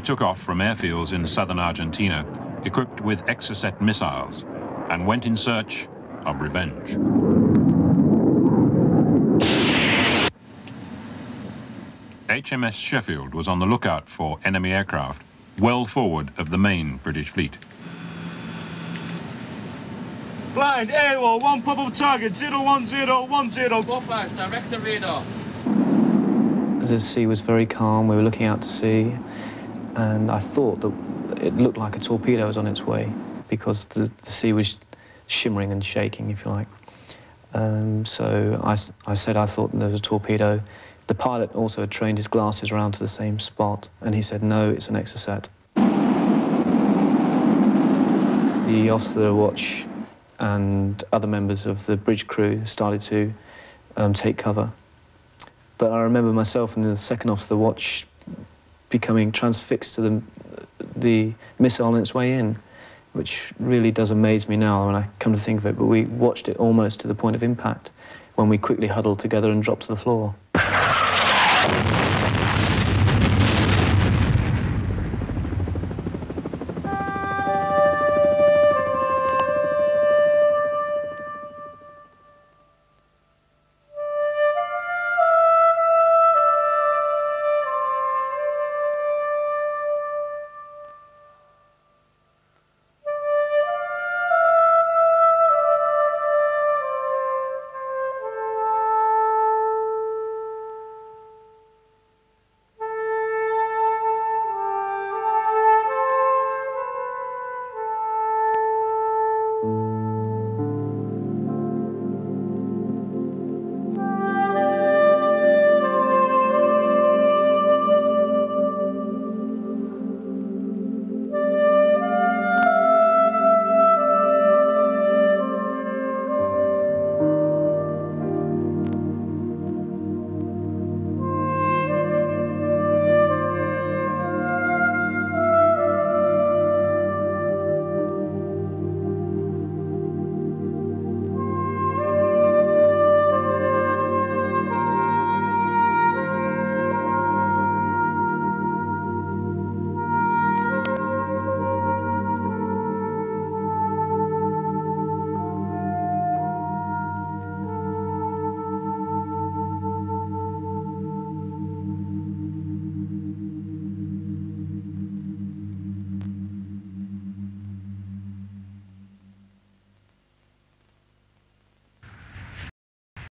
took off from airfields in southern Argentina, equipped with Exocet missiles, and went in search of revenge. HMS Sheffield was on the lookout for enemy aircraft well forward of the main British fleet. Blind, AWOL, one probable target, 01010. Go back, direct the radar. The sea was very calm, we were looking out to sea, and I thought that it looked like a torpedo was on its way because the, the sea was shimmering and shaking, if you like. Um, so I, I said I thought there was a torpedo. The pilot also had trained his glasses around to the same spot, and he said, no, it's an Exocet. The officer of the watch and other members of the bridge crew started to um, take cover. But I remember myself and the second officer of the watch becoming transfixed to the, the missile on its way in, which really does amaze me now when I come to think of it. But we watched it almost to the point of impact when we quickly huddled together and dropped to the floor.